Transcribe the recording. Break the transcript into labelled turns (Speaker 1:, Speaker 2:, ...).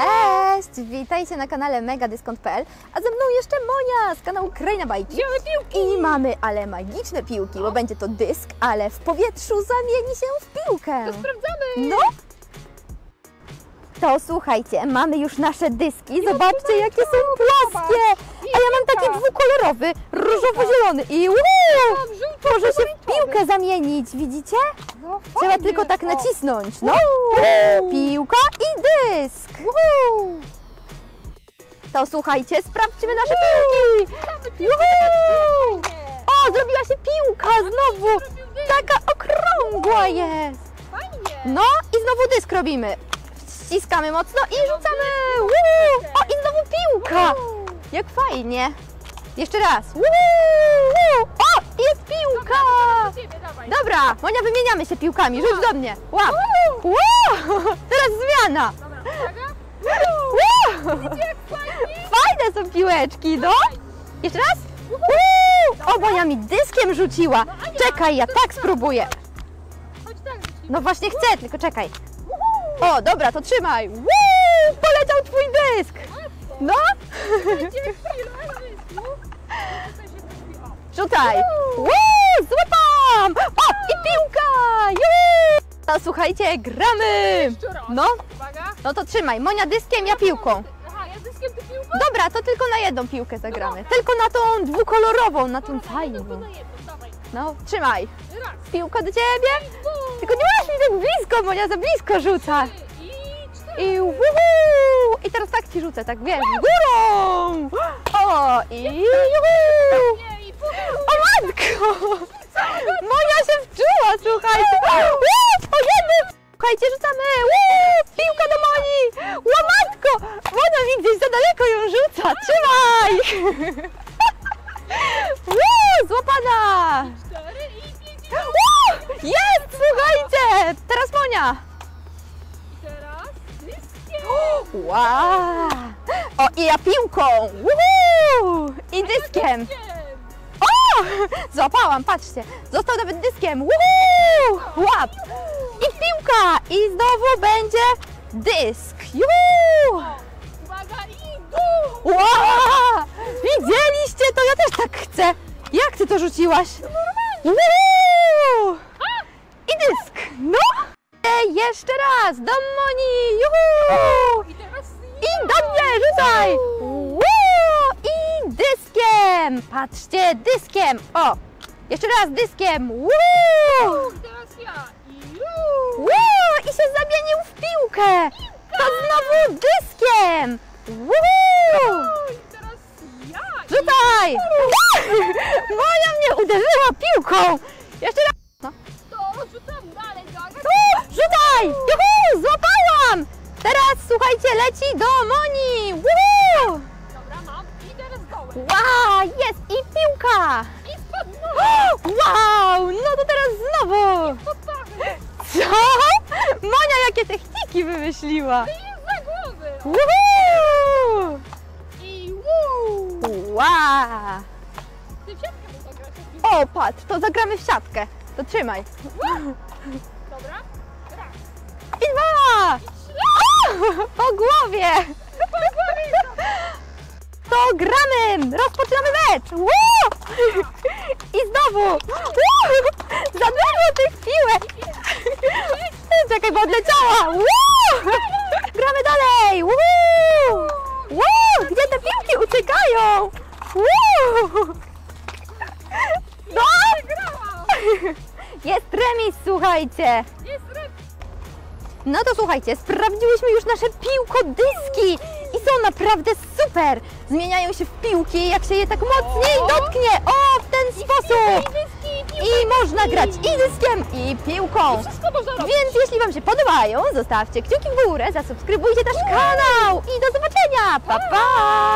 Speaker 1: Cześć! Witajcie na kanale megadyskont.pl, a ze mną jeszcze Monia z kanału Kraina Bajki.
Speaker 2: Mamy piłki!
Speaker 1: I mamy ale magiczne piłki, bo będzie to dysk, ale w powietrzu zamieni się w piłkę.
Speaker 2: To sprawdzamy!
Speaker 1: No! To słuchajcie, mamy już nasze dyski. Zobaczcie, jakie są płaskie! A ja mam taki dwukolorowy, różowo-zielony i uuu, może się w piłkę zamienić, widzicie?
Speaker 2: No,
Speaker 1: Trzeba tylko tak
Speaker 2: O.
Speaker 1: nacisnąć. No, piłka i dysk. To słuchajcie, sprawdźmy nasze piłki. Juhu! O, zrobiła się piłka znowu. Taka okrągła jest.
Speaker 2: Fajnie!
Speaker 1: No i znowu dysk robimy. Ściskamy mocno i rzucamy. Uuu! O, i znowu piłka. Jak fajnie. Jeszcze raz. Uuu! O, jest piłka. Dobra, Monia, wymieniamy się piłkami. Rzuć do mnie. Łap. Wow! Teraz zmiana. Fajne są piłeczki, no. Jeszcze raz. Uuu! O, Monia mi dyskiem rzuciła. Czekaj, ja tak spróbuję. No właśnie chcę, tylko czekaj. O, dobra, to trzymaj. Uuu! Poleciał twój dysk. No, rzucaj. Uuu, złapam. O, i piłka. Juhu! To słuchajcie, gramy. No, no to trzymaj. Monia dyskiem, ja piłką. Dobra, to tylko na jedną piłkę zagramy. Tylko na tą dwukolorową, na tą fajną. No, trzymaj. Piłka do ciebie. Tylko nie masz mi tak blisko, Monia za blisko rzuca.
Speaker 2: I
Speaker 1: wuhu! I teraz tak ci rzucę, tak wiesz, górą! O, i juhu! O matko! Monia się wczuła, słuchajcie! O jednym! Słuchajcie, rzucamy! Uuu, piłka do Moni! O matko! Monia mi gdzieś za daleko ją rzuca, trzymaj! Uuu, złapana! Uuu, jest, słuchajcie! Teraz Monia!
Speaker 2: Teraz.
Speaker 1: Wow! O, i ja piłką! Woohoo! I! Dyskiem. O! Złapałam, patrzcie! Został nawet dyskiem! Woohoo! Łap! I piłka! I znowu będzie dysk! Juhu! Wow! Widzieliście to? Ja też tak chcę! Jak ty to rzuciłaś? Woohoo! I dysk! No! E, Jeszcze raz! Do Moni! Juhu!
Speaker 2: I teraz
Speaker 1: I do mnie, rzucaj! Woo! I dyskiem! Patrzcie, dyskiem! O! Jeszcze raz dyskiem!
Speaker 2: I teraz ja. I
Speaker 1: się zamienił w piłkę! To znowu dyskiem! Woo! Rzucaj! Moja mnie uderzyła piłką! Jeszcze raz! No.
Speaker 2: To rzucam dalej
Speaker 1: U, Rzucaj! Juhu! Złapałam! Teraz słuchajcie, leci do Moni!
Speaker 2: Dobra, mam. I teraz dołem.
Speaker 1: Wow! Jest i piłka!
Speaker 2: I spadnę.
Speaker 1: Wow! No to teraz znowu! Co? Monia jakie techniki wymyśliła!
Speaker 2: I za głowy.
Speaker 1: Woohoo! Wow!
Speaker 2: Ty w siatkę mu.
Speaker 1: O, patrz, to zagramy w siatkę. To trzymaj.
Speaker 2: Dobra. Raz.
Speaker 1: I dwa! O, po głowie! To gramy! Rozpoczynamy mecz! Woo! I znowu! Woo! Za dużo tych piłek! Czekaj, bo odleciała! Woo! Gramy dalej! Woo! Woo! Gdzie te piłki uciekają? No! Jest remis, słuchajcie!
Speaker 2: Jest ryb.
Speaker 1: No to słuchajcie, sprawdziłyśmy już nasze piłkodyski i są naprawdę super! Zmieniają się w piłki, jak się je tak mocniej dotknie. O, w ten sposób! I można grać i dyskiem, i piłką. Więc jeśli Wam się podobają, zostawcie kciuki w górę, zasubskrybujcie nasz kanał i do zobaczenia! Pa, pa!